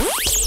Bye.